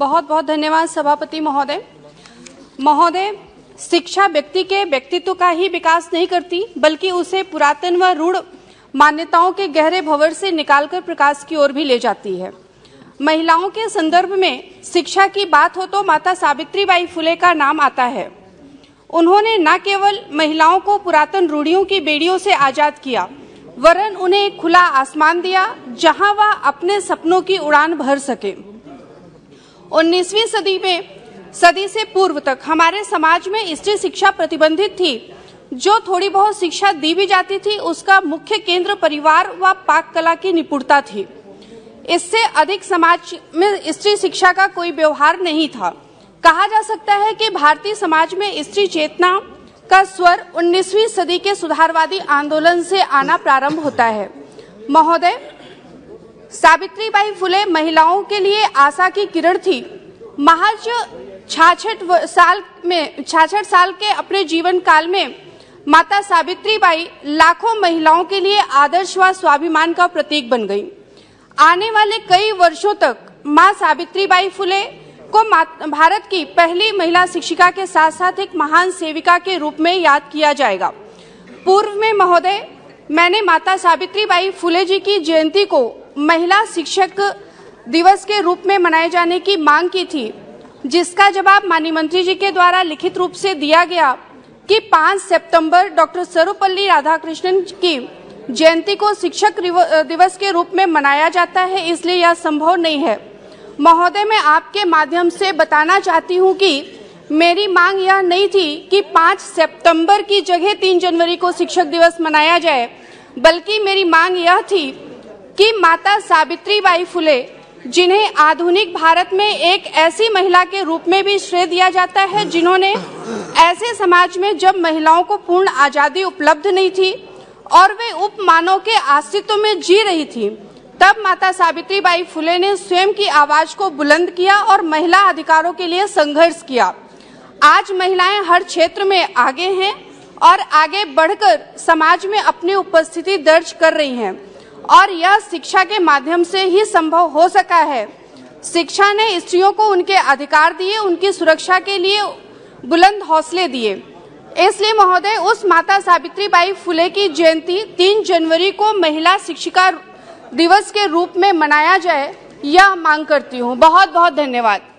बहुत बहुत धन्यवाद सभापति महोदय। महोदय, शिक्षा व्यक्ति के व्यक्तित्व का ही विकास नहीं करती, बल्कि उसे पुरातन व रूढ़ मान्यताओं के गहरे भंवर से निकालकर प्रकाश की ओर भी ले जाती है। महिलाओं के संदर्भ में शिक्षा की बात हो तो माता सावित्रीबाई फुले का नाम आता है। उन्होंने न केवल महिलाओं को पुरातन रूढ़ियों की बेड़ियों से आज़ाद किया, वरन उन्हें खुला आसमान दिया, जहाँ वह अपने सपनों की उड़ान भर सके। 19वीं सदी में, सदी से पूर्व तक हमारे समाज में स्त्री शिक्षा प्रतिबंधित थी। जो थोड़ी बहुत शिक्षा दी भी जाती थी, उसका मुख्य केंद्र परिवार व पाक कला की निपुणता थी। इससे अधिक समाज में स्त्री शिक्षा का कोई व्यवहार नहीं था। कहा जा सकता है कि भारतीय समाज में स्त्री चेतना का स्वर 19वीं सदी के सुधारवादी आंदोलन से आना प्रारंभ होता है। महोदय सावित्रीबाई फुले महिलाओं के लिए आशा की किरण थी। महज छाछठ साल में छाछठ साल के अपने जीवन काल में माता सावित्रीबाई लाखों महिलाओं के लिए आदर्श व स्वाभिमान का प्रतीक बन गई। आने वाले कई वर्षों तक माँ सावित्रीबाई फुले को भारत की पहली महिला शिक्षिका के साथ साथ एक महान सेविका के रूप में याद किया जाएगा। पूर्व में महोदय, मैंने माता सावित्रीबाई फुले जी की जयंती को महिला शिक्षक दिवस के रूप में मनाए जाने की मांग की थी, जिसका जवाब माननीय मंत्री जी के द्वारा लिखित रूप से दिया गया कि 5 सितंबर डॉक्टर सर्वपल्ली राधाकृष्णन की जयंती को शिक्षक दिवस के रूप में मनाया जाता है, इसलिए यह संभव नहीं है। महोदय, मैं आपके माध्यम से बताना चाहती हूँ कि मेरी मांग यह नहीं थी कि 5 सितंबर की जगह 3 जनवरी को शिक्षक दिवस मनाया जाए, बल्कि मेरी मांग यह थी कि माता सावित्रीबाई फुले, जिन्हें आधुनिक भारत में एक ऐसी महिला के रूप में भी श्रेय दिया जाता है, जिन्होंने ऐसे समाज में जब महिलाओं को पूर्ण आज़ादी उपलब्ध नहीं थी और वे उपमानों के अस्तित्व में जी रही थी, तब माता सावित्रीबाई फुले ने स्वयं की आवाज़ को बुलंद किया और महिला अधिकारों के लिए संघर्ष किया। आज महिलाएँ हर क्षेत्र में आगे हैं और आगे बढ़कर समाज में अपनी उपस्थिति दर्ज कर रही हैं। और यह शिक्षा के माध्यम से ही संभव हो सका है। शिक्षा ने स्त्रियों को उनके अधिकार दिए, उनकी सुरक्षा के लिए बुलंद हौसले दिए। इसलिए महोदय, उस माता सावित्री बाई फुले की जयंती तीन जनवरी को महिला शिक्षिका दिवस के रूप में मनाया जाए, यह मांग करती हूँ। बहुत बहुत धन्यवाद।